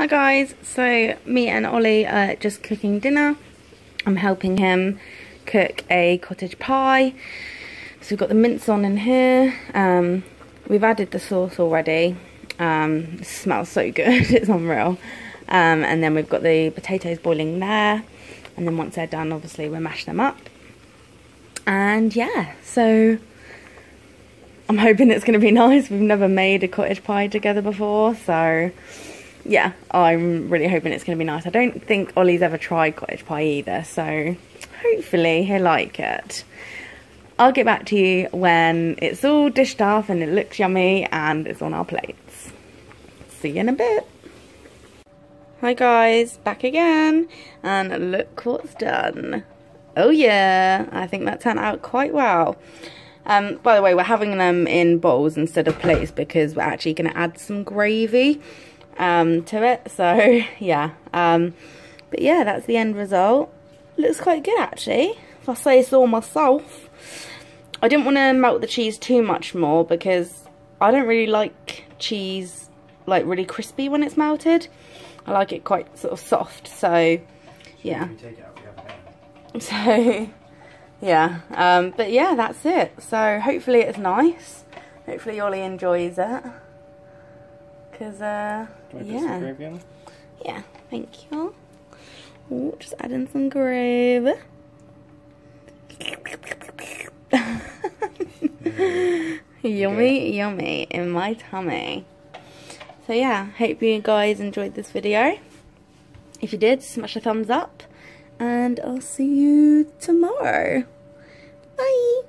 Hi guys, so me and Ollie are just cooking dinner. I'm helping him cook a cottage pie. So we've got the mince on in here. Um, we've added the sauce already. Um, it smells so good, it's unreal. Um, and then we've got the potatoes boiling there. And then once they're done, obviously we'll mash them up. And yeah, so I'm hoping it's going to be nice. We've never made a cottage pie together before, so yeah, I'm really hoping it's going to be nice. I don't think Ollie's ever tried cottage pie either, so hopefully he'll like it. I'll get back to you when it's all dished up and it looks yummy and it's on our plates. See you in a bit. Hi guys, back again, and look what's done. Oh yeah, I think that turned out quite well. Um, by the way, we're having them in bowls instead of plates because we're actually going to add some gravy um, to it. So yeah, um, but yeah, that's the end result. Looks quite good actually, if I say so myself. I didn't want to melt the cheese too much more because I don't really like cheese like really crispy when it's melted. I like it quite sort of soft, so yeah. So yeah, um, but yeah, that's it. So hopefully it's nice. Hopefully Ollie enjoys it. Because, uh, yeah. Yeah, thank you. Ooh, just adding some gravy. yummy, yummy in my tummy. So yeah, hope you guys enjoyed this video. If you did, smash a thumbs up. And I'll see you tomorrow. Bye.